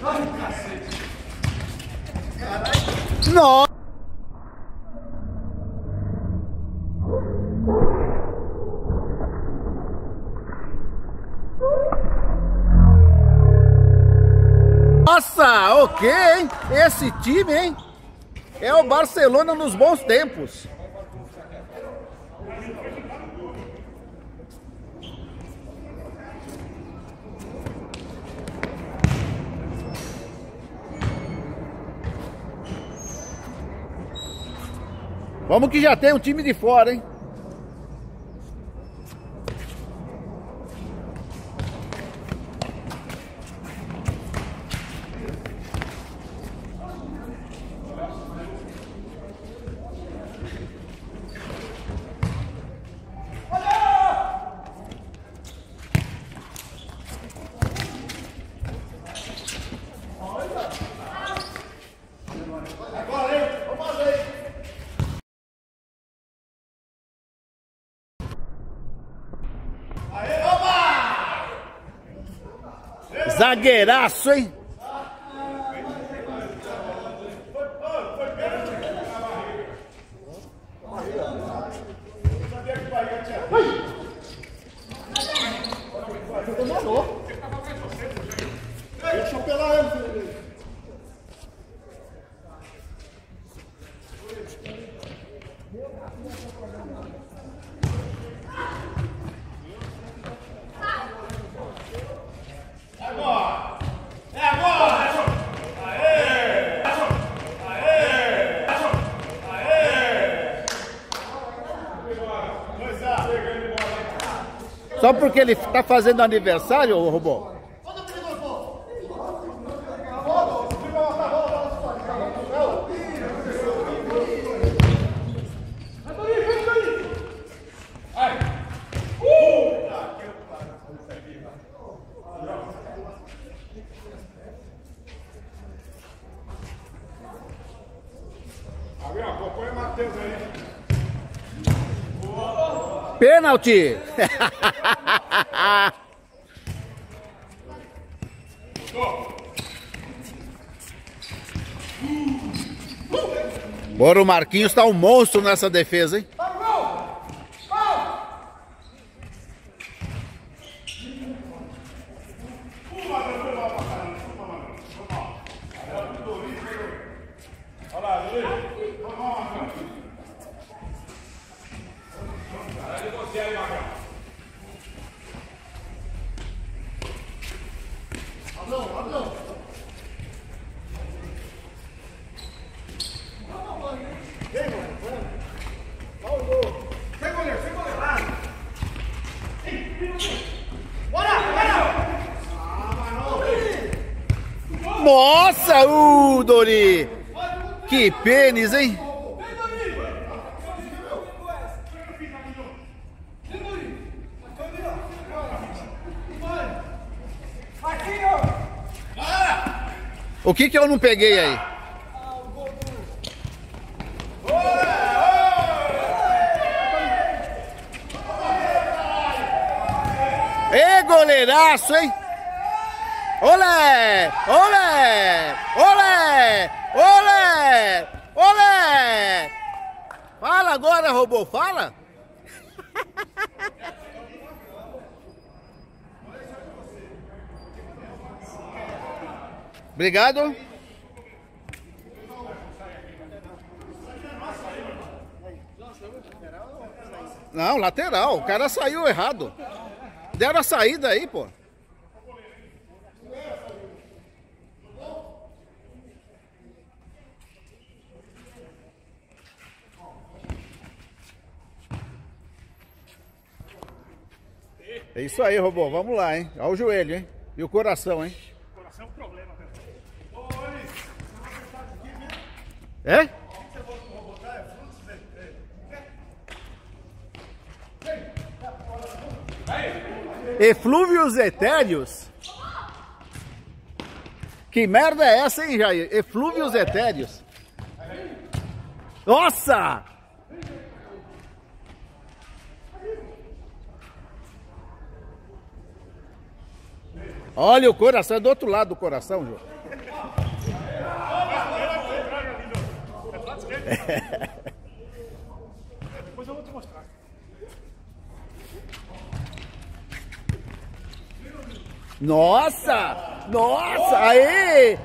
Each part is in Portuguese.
Cacete. Nossa. Nossa, ok, hein? Esse time, hein? É o Barcelona nos bons tempos. Vamos que já tem um time de fora, hein? Zagueiraço, hein? Só porque ele tá fazendo aniversário, ô robô? Pênalti! Bora, o Marquinhos tá um monstro nessa defesa, hein? O Dori! Que pênis, hein? O que que eu não peguei aí? Ê, goleiraço, hein? Olé! Olé! Olé! Olé! Fala agora, robô, fala! Obrigado. Não, lateral. O cara saiu errado. Deram a saída aí, pô. É isso aí, robô. Vamos lá, hein? Olha o joelho, hein? E o coração, hein? Coração é um problema, cara. É? Eflúvios etéreos? Que merda é essa, hein, Jair? Eflúvios etéreos? Nossa! Olha o coração, é do outro lado do coração, João. Depois eu vou te mostrar. Nossa! Nossa! Aê!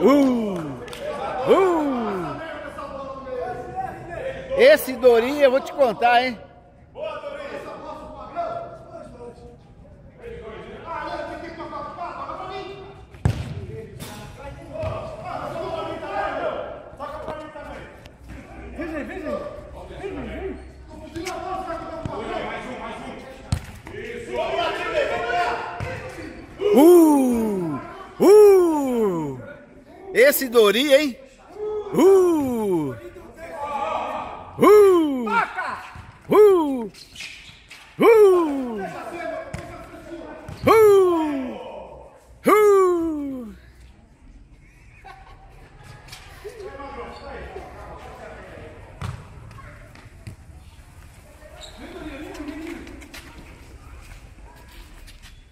Uh! Uh! uh! Esse Dorinho eu vou te contar, hein? Uh! Uh! Esse Dori, hein? Uh! Uh! Uh! Uh!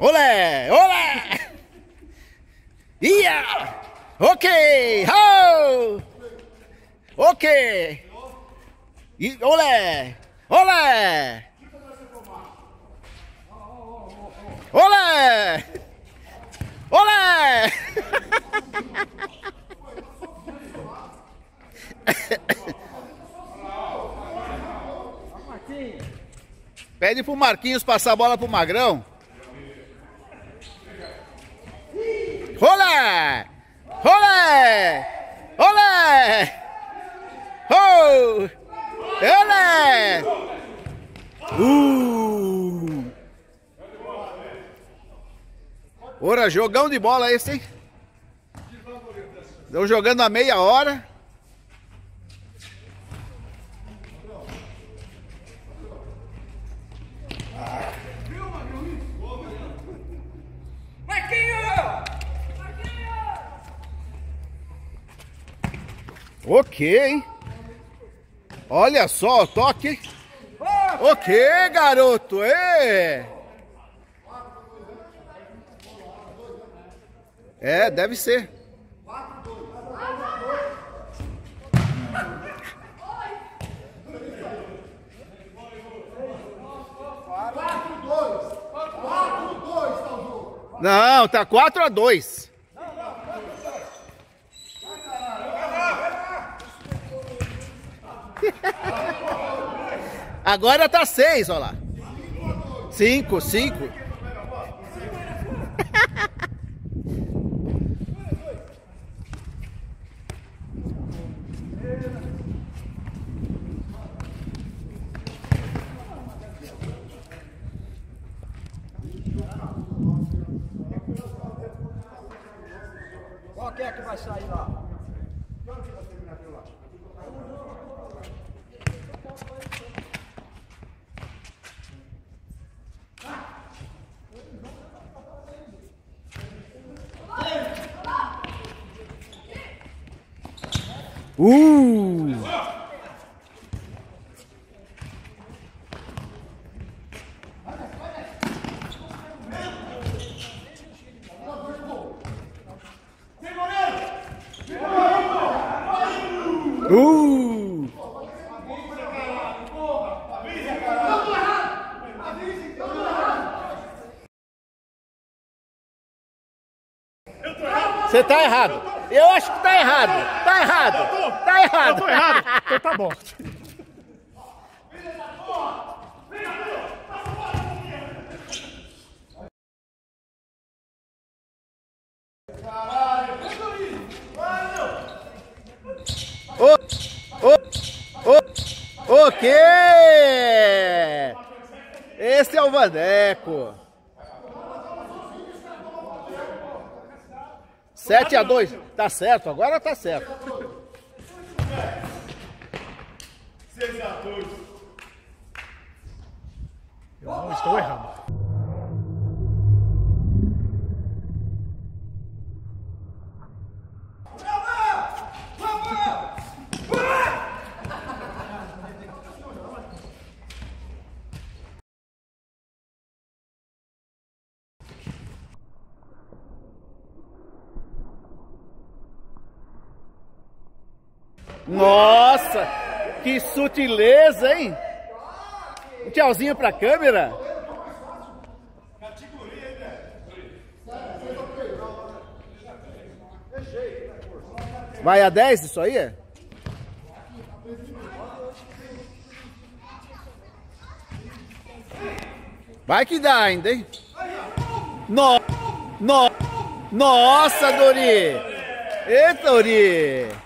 Uh! Olé! Olé! Ia! Ok! Ho! Ok! E, olé! Olé! Olé! Olé! Pede pro Marquinhos passar a bola pro Magrão. Olé! Olé! Olé! Oh! Olé! Uh! Ora, jogão de bola esse, hein? Estão jogando a meia hora. Ok, hein? Olha só o toque. Ok, garoto. É. É, deve ser. Não, tá 4 a 2. Agora tá 6, olha lá. 5, 5. Qual que é que vai sair lá? Uh! Uh! Você tá errado. Eu tá errado. Tá errado. Tá errado. Tô errado. Então tá bom. O, o, o, o? Esse é o Vandeco. 7 a 2. Tá certo, agora tá certo. Nossa, que sutileza, hein? Um tchauzinho pra câmera. Vai a 10 isso aí? Vai que dá ainda, hein? No, no, nossa, Dori! Eita, Dori!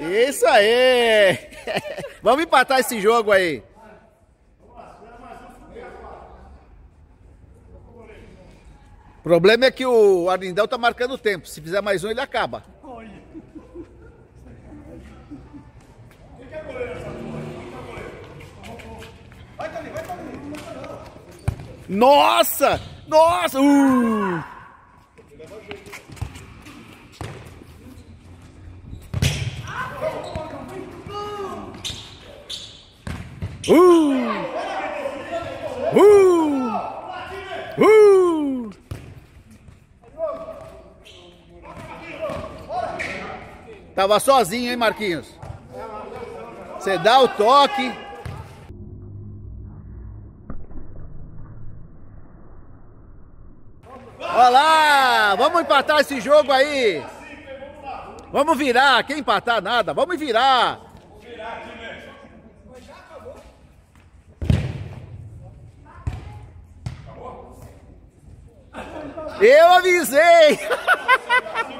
Isso aí! Vamos empatar esse jogo aí. O problema é que o Arlindão tá marcando tempo. Se fizer mais um, ele acaba. Nossa! Nossa! Uh! Uh! Uh! Tava sozinho, hein, Marquinhos? Você dá o toque. Olha lá, vamos empatar esse jogo aí. Vamos virar, quem empatar nada, vamos virar. Eu avisei!